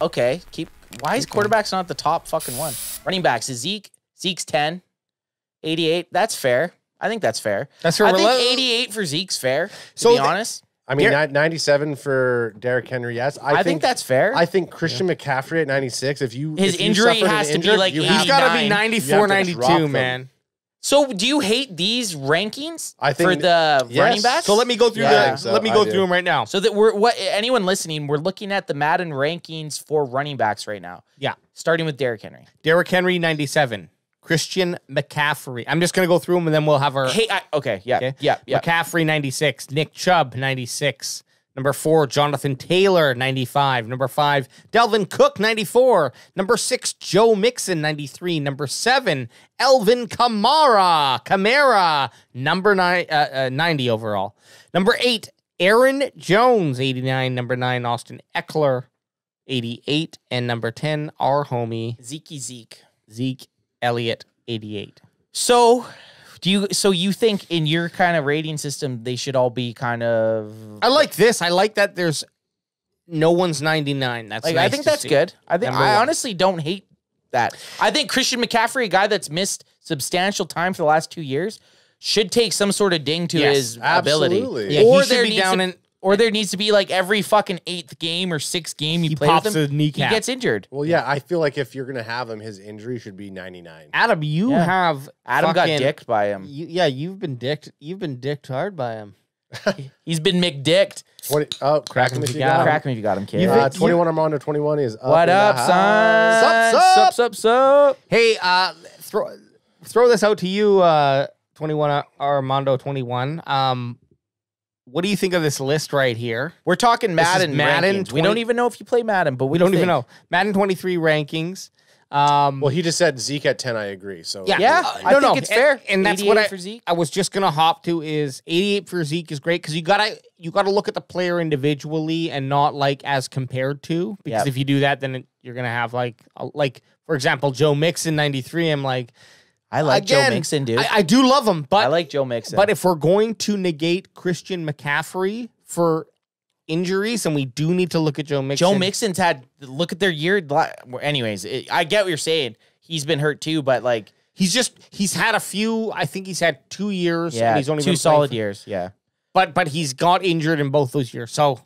okay, keep. Why is quarterbacks not the top fucking one? Running backs is Zeke. Zeke's 10, 88. That's fair. I think that's fair. That's fair. I think 88 for Zeke's fair. To So be the- honest, I mean, Gar- ni- 97 for Derrick Henry. Yes, I, I, think, that's fair. I think Christian McCaffrey at 96. If you His if you injury an has to be like you He's got to be 89. 94, You have to 92, drop them. man. So, do you hate these rankings I think- for the yes. running backs? So let me go through Yeah. the. So. Let me I go do. through them right now. So that we're what anyone listening, we're looking at the Madden rankings for running backs right now. Yeah. Starting with Derrick Henry. Derrick Henry, 97. Christian McCaffrey. I'm just gonna go through them and then we'll have our. Hey, I, okay, yeah, Okay. yeah, yeah. McCaffrey, 96. Nick Chubb, 96. Number four, Jonathan Taylor, 95. Number five, Dalvin Cook, 94. Number six, Joe Mixon, 93. Number seven, Alvin Kamara, Kamara, number nine, uh, uh, 90 overall. Number eight, Aaron Jones, 89. Number nine, Austin Ekeler, 88. And number 10, our homie, Zeke Zeke. Zeke Elliott, 88. So, do you? So you think in your kind of rating system they should all be kind of I like this. I like that there's no one's 99. That's like? I think that's see. good. I think Number I one. honestly don't hate that. I think Christian McCaffrey, a guy that's missed substantial time for the last two years, should take some sort of ding to Yes, his ability. Yeah, or he should there be down to, in- or there needs to be like every fucking eighth game or sixth game you He play pops with him, his kneecap. he gets injured. Well, yeah, I feel like if you're gonna have him, his injury should be 99. Adam, you Yeah. have Adam got dicked by him. You, yeah, you've been dicked. You've been dicked hard by him. He's been McDicked. 20, oh, crack him if you got him. Crack him if you got him, kid. You've Uh, You- 21 Armando 21 is up what in the up, house. son? Sup, Sup, sup? sup, sup? Hey, uh, throw throw this out to you, uh, 21 Armando 21. Um, what do you think of this list right here? We're talking This is Madden. Madden rankings. we don't even know if you play Madden, but We don't even know. Madden 23 rankings. Um, Well, he just said Zeke at 10. I agree. So Yeah. Yeah, Uh, I no, think no, it's fair. and that's what 88 I- for Zeke. I was just gonna hop to is 88 for Zeke is great because you gotta you gotta look at the player individually and not like as compared to because Yep. if you do that then it, you're gonna have like like for example Joe Mixon 93 I'm like I like again, Joe Mixon, dude. I, I, I do love him but I like Joe Mixon. but if we're going to negate Christian McCaffrey for injuries and we do need to look at Joe Mixon Joe Mixon's had look at their year. Anyways, it, I get what you're saying. He's been hurt too, but like, he's just he's had a few I think he's had two years yeah, and he's only two been solid for- years. Yeah, but but he's got injured in both those years. So,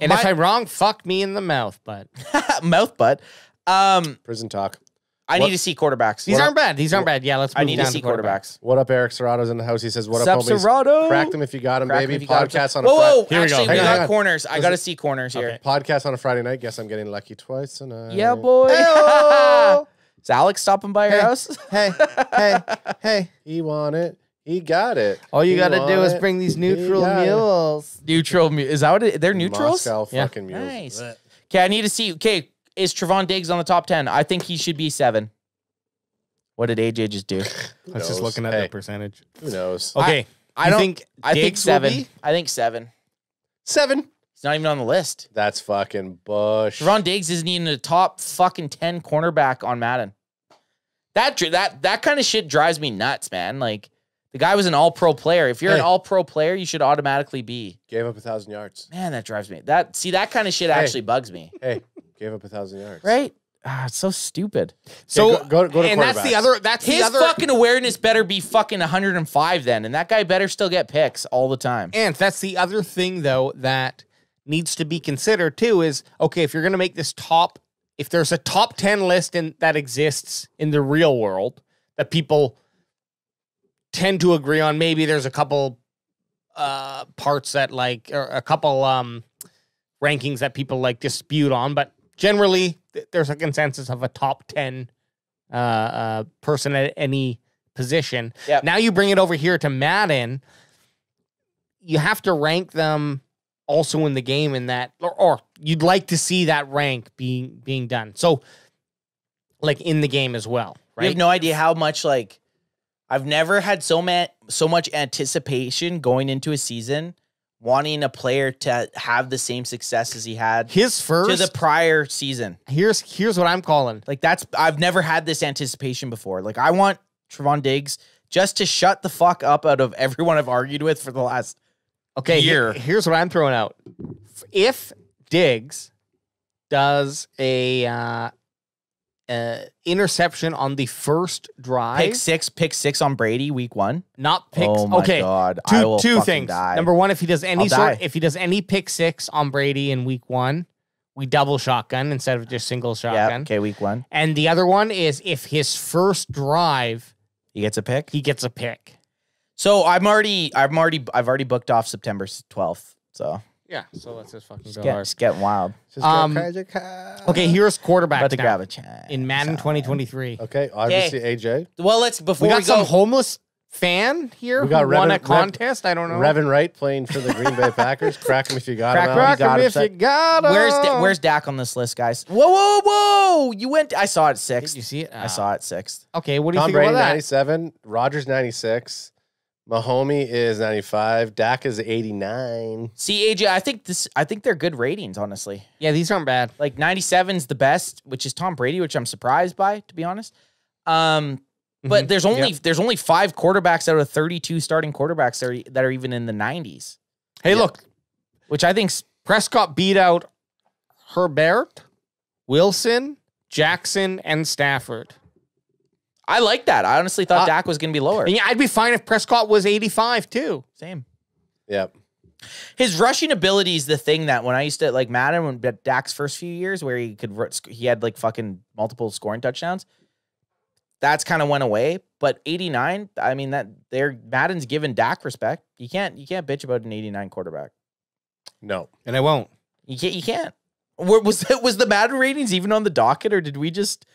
and if I'm wrong, fuck me in the mouth. But mouth but Um, prison talk. I What- need to see quarterbacks. these What aren't bad. These aren't bad. Yeah, let's. Move I need to down see quarterback. quarterbacks. What up, Eric Serrato's in the house? He says, "What Sup, up, homies? Serato? Crack them if you got them, Crack 'em baby." you got 'em. Podcast on a Whoa, Friday. whoa! Here we go. Actually, we, Hang on, got on. corners. I got to see corners here. Okay. Podcast on a Friday night. Guess I'm getting lucky twice tonight. Yeah, boy. Hey-oh. Is Alex stopping by your Hey. house? Hey, hey, hey! He want it. He got it. All you He got to do want is it. bring these neutral got it. mules. Neutral. mu- Is that what it, they're neutrals? Moscow Yeah. fucking mules. Nice. Okay, I need to see. Okay, is Trevon Diggs on the top ten? I think he should be seven. What did AJ just do? Who Let's just knows? looking at Hey, the percentage. Who knows? Okay, I you don't think I think Diggs will seven. I think seven. Seven. He's not even on the list. That's fucking bush. Trevon Diggs isn't even a top fucking ten cornerback on Madden. That that that kind of shit drives me nuts, man. Like the guy was an All Pro player. If you're Hey. an All Pro player, you should automatically be. Gave up a thousand yards. Man, that drives me. That see that kind of shit actually bugs me. Hey, gave up a thousand yards. Right? Ah, it's so stupid. So go- go- go to and that's the other. That's His the other. fucking awareness better be fucking 105 then, and that guy better still get picks all the time. And that's the other thing, though, that needs to be considered too is okay, if you're going to make this top, if there's a top 10 list in, that exists in the real world that people tend to agree on, maybe there's a couple uh, parts that like, or a couple um, rankings that people like dispute on, but generally th- there's a consensus of a top 10 uh, uh, person at any position. Yep. Now you bring it over here to Madden you have to rank them also in the game in that or, or you'd like to see that rank being being done so like in the game as well You have no idea how much like I've never had so ma- so much anticipation going into a season, wanting a player to have the same success as he had his first to the prior season. here's here's what i'm calling Like that's I've never had this anticipation before. Like I want Trevon Diggs just to shut the fuck up out of everyone I've argued with for the last okay Year. here- here's what i'm throwing out if diggs does a uh, uh, interception on the first drive. Pick six, pick six on Brady week one. not pick. Oh my okay, god! I two two things. Die. Number one, if he does any I'll sort, die. if he does any pick six on Brady in week one, we double shotgun instead of just single yeah. shotgun. Okay, week one, And the other one is if his first drive he gets a pick. he gets a pick. So I'm already, I'm already, I've already booked off September 12th. So Yeah, so let's just fucking it's, go get, hard. it's getting wild. Just Um, go crazy car. Okay, here's quarterback About to grab a chat in Madden 2023. Okay, obviously AJ. Well, let's before We we, got go. some homeless fan here We got who won Revan- a Rev- contest. I don't know. Revan Wright playing for the Green Bay Packers. Crack him if you got Crack him. rock got him him if set. you got him. where's da- where's Dak on this list, guys? Whoa, whoa, whoa! You went. I saw it Did sixth. you see it? I saw it sixth. Okay, what do you Tom think Brady about that? 97, Rodgers 96, Mahomie is 95, Dak is 89. See, AJ, I think this. I think they're good ratings, honestly. Yeah, these aren't bad. Like 97's the best, which is Tom Brady, which I'm surprised by, to be honest. Um, but Mhm. there's only Yep. there's only five quarterbacks out of 32 starting quarterbacks that are, that are even in the 90s, Hey, Yeah. look, which I think Prescott beat out Herbert, Wilson, Jackson, and Stafford. I like that. I honestly thought Uh, Dak was going to be lower. Yeah, I'd be fine if Prescott was 85 too. Same. Yep. His rushing ability is the thing that when I used to like Madden, when but Dak's first few years where he could he had like fucking multiple scoring touchdowns. That's kind of went away. But 89, I mean that they're Madden's given Dak respect. You can't you can't bitch about an 89 quarterback. No. And I won't. You can't you can't. Were- Was it was the Madden ratings even on the docket or did we just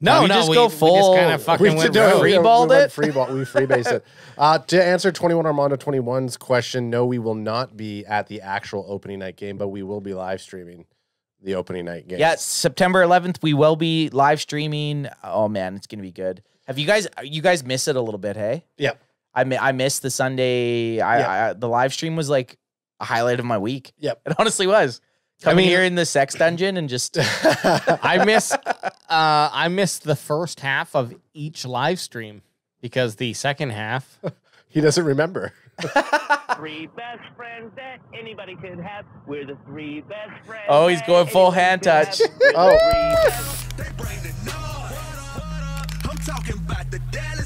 No, we no, just we, go we full- just kind of fucking we went did do it. rogue. Free we balled went it? Free ball. We freebased it. Uh, to answer 21 Armando 21's question, no, we will not be at the actual opening night game, but we will be live streaming the opening night game. Yeah, September 11th we will be live streaming. Oh man, it's going to be good. Have you guys you guys miss it a little bit, hey? Yep. I mi- I missed the Sunday. I, Yeah. I the live stream was like a highlight of my week. Yep. It honestly was. Coming mean- here in the sex dungeon and just I miss uh I missed the first half of each live stream because the second half he doesn't remember. three best friends that anybody could have. We're the three best friends. Oh, he's going full hand touch. Oh. They bring the noise. I'm talking about the dead